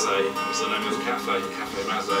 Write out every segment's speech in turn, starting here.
Mazze was the name of the cafe, Cafe Mazze.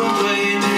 away.